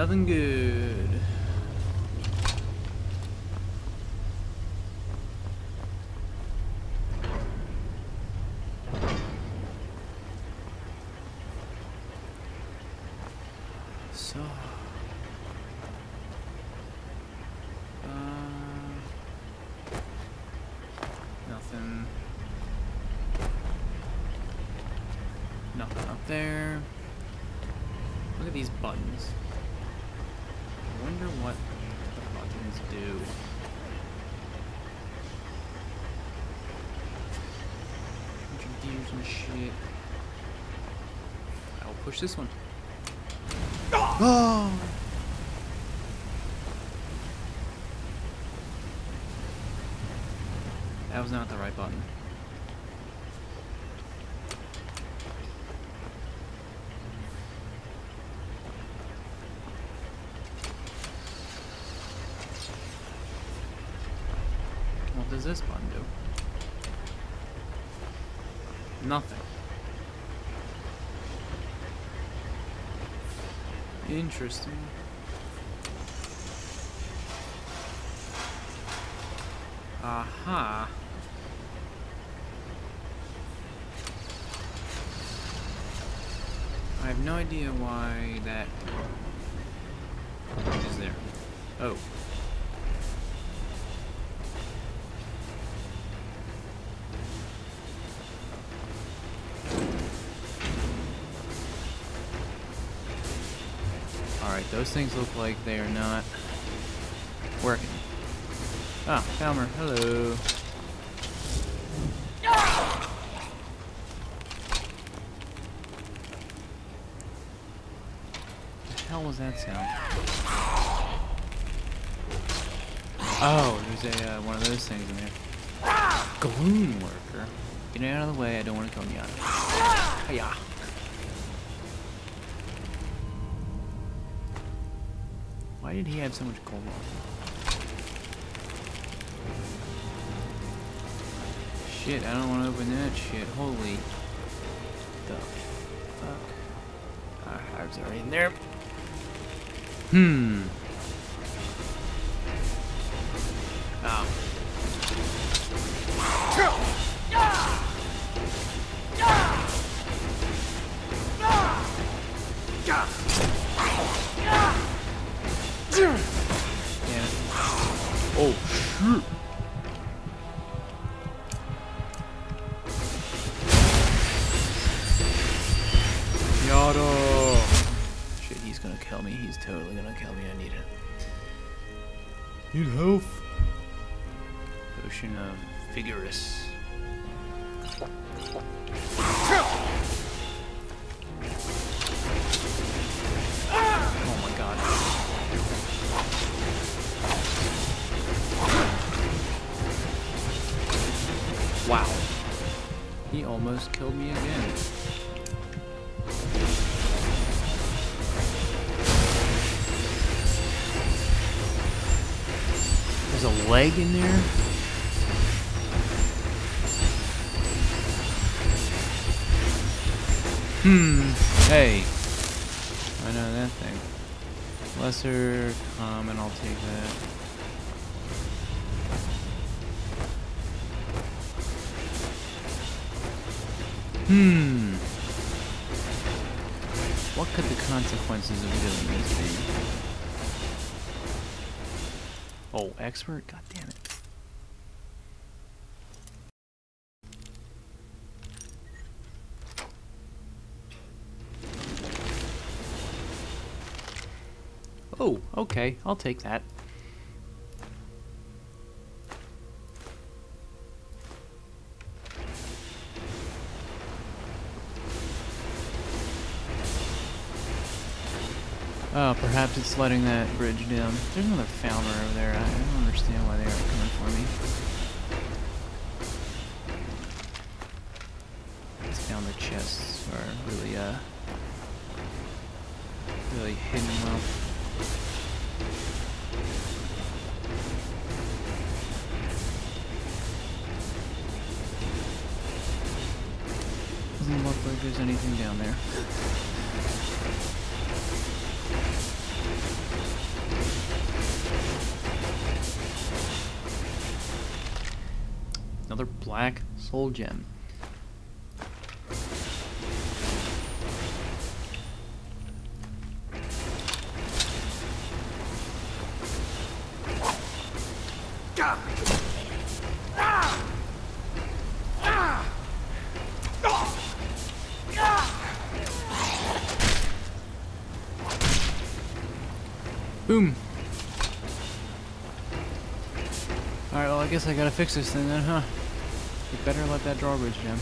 Nothing good. So. Uh, nothing. Nothing up there. Look at these buttons. I wonder what the buttons do. Gears and shit. I will push this one. Oh! That was not the right button. What does this button do? Nothing. Interesting. Aha. I have no idea why that is there. Oh. Those things look like they are not working. Ah, Falmer, hello. The hell was that sound? Oh, there's a uh, one of those things in there. Gloom worker. Get out of the way, I don't want to come yet. Hiya. Why did he have so much him? Shit, I don't want to open that shit. Holy the fuck. Our hives are in there. Hmm. It. Oh, shit. Yada. Shit, he's gonna kill me. He's totally gonna kill me. I need it. Need health. Potion of Vigorous. Almost killed me again. There's a leg in there? Hmm. Hey. I know that thing. Lesser common, I'll take that. Hmm. What could the consequences of doing this be? Oh, expert? God damn it. Oh, okay. I'll take that. Perhaps it's letting that bridge down. There's another Falmer over there. I don't understand why they aren't coming for me. Let's found the chests are really, uh, really hidden well. Doesn't look like there's anything down there. Another black soul gem. Boom. Alright, well I guess I gotta fix this thing then, huh? You better let that drawbridge down.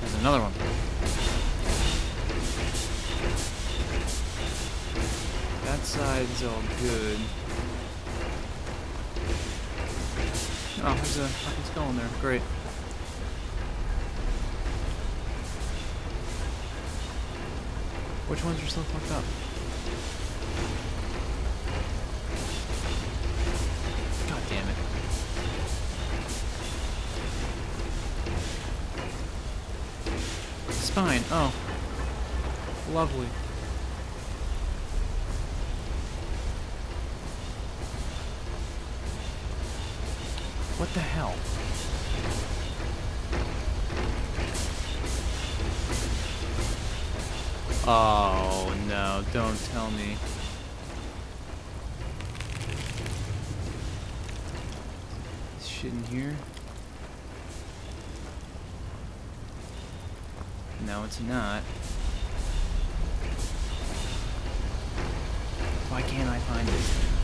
There's another one. That side's all good. Oh, there's a fucking skull in there. Great. Which ones are still fucked up? God damn it. Spine. Oh. Lovely. What the hell? Oh no, don't tell me. Shit in here? No, it's not. Why can't I find it?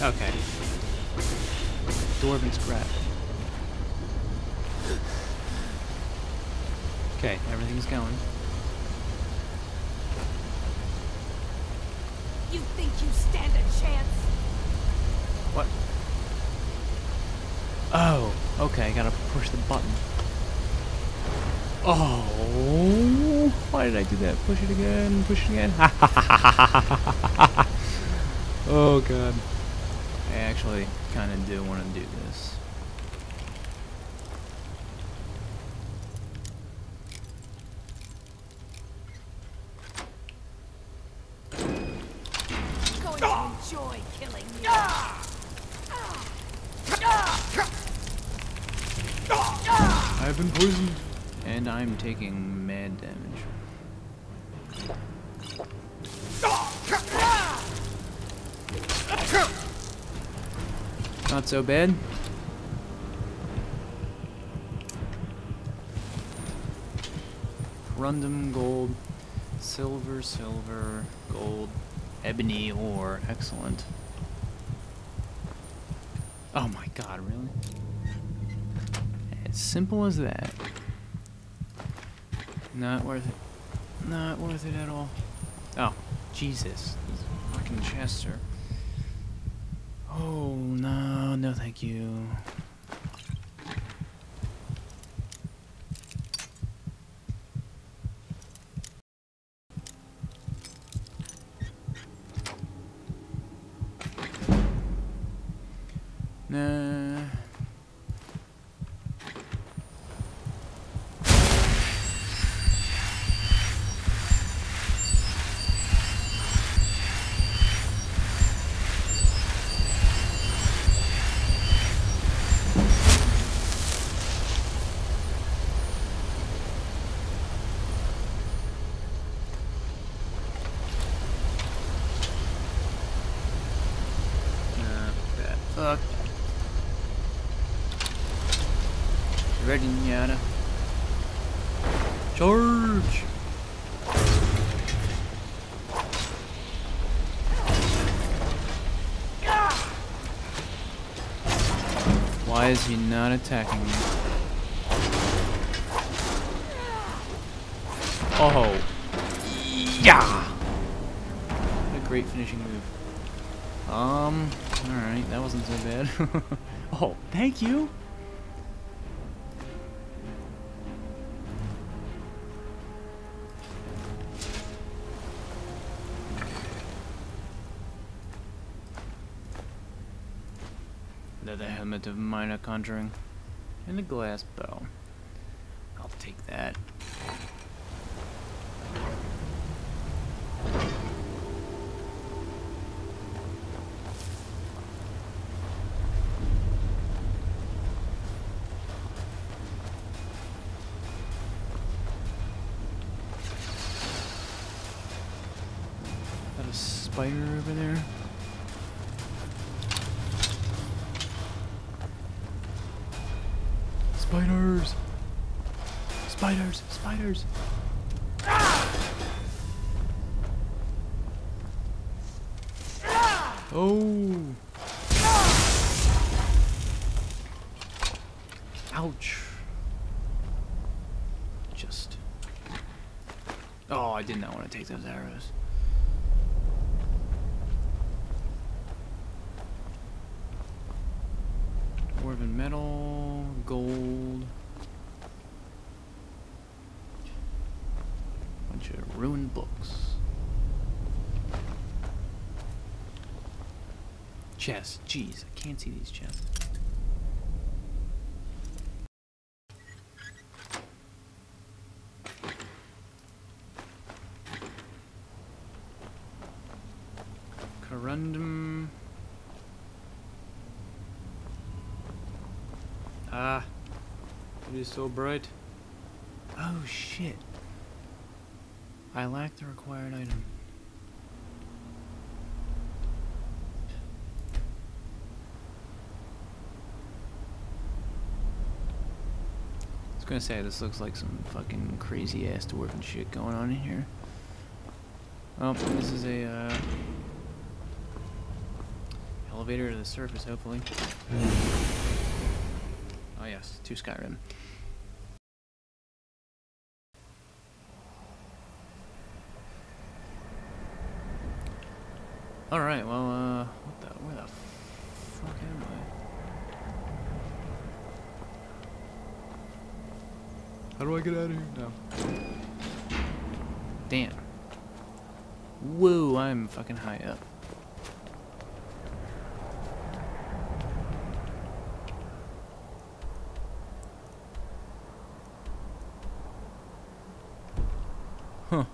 Okay. Dwarven scrap. Okay, everything's going. You think you stand a chance? What? Oh, okay, I gotta push the button. Oh, why did I do that? Push it again, push it again. oh god. I actually kind of do want to do this. Going to enjoy killing me. I've been poisoned, and I'm taking mad damage. Not so bad. Corundum, gold, silver, silver, gold, ebony ore. Excellent. Oh my god, really? As simple as that. Not worth it. Not worth it at all. Oh, Jesus. Fucking chests are... Oh, no, no thank you. Fuck. Ready, Nyada? Charge! Why is he not attacking me? Oh! Yeah! What a great finishing move. Um, alright, that wasn't so bad. oh, thank you! Another helmet of minor conjuring. And a glass bow. I'll take that. Spider over there. Spiders! Spiders! Spiders! Oh! Ouch! Just. Oh, I did not want to take those arrows. Dwarven metal, gold. Bunch of ruined books. Chests. Jeez, I can't see these chests. Corundum. Ah, it is so bright. Oh shit. I lack the required item. I was gonna say, this looks like some fucking crazy ass dwarven shit going on in here. Oh, this is a, uh, elevator to the surface, hopefully. Oh yes, to Skyrim. All right, well, uh, what the, where the fuck am I? How do I get out of here now? Damn. Whoa, I'm fucking high up. Huh.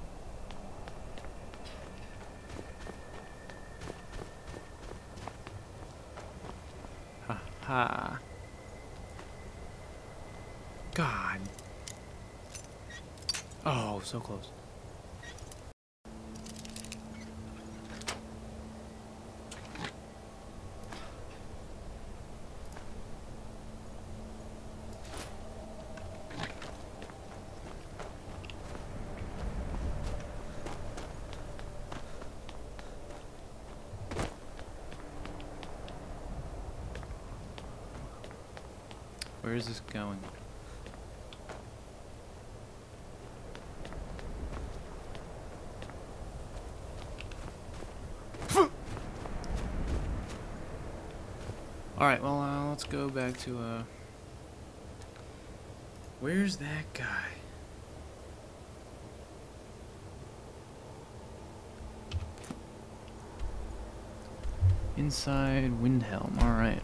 Ha ha. God. Oh, so close. Where is this going? Alright, well, uh, let's go back to, uh... Where's that guy? Inside Windhelm, alright.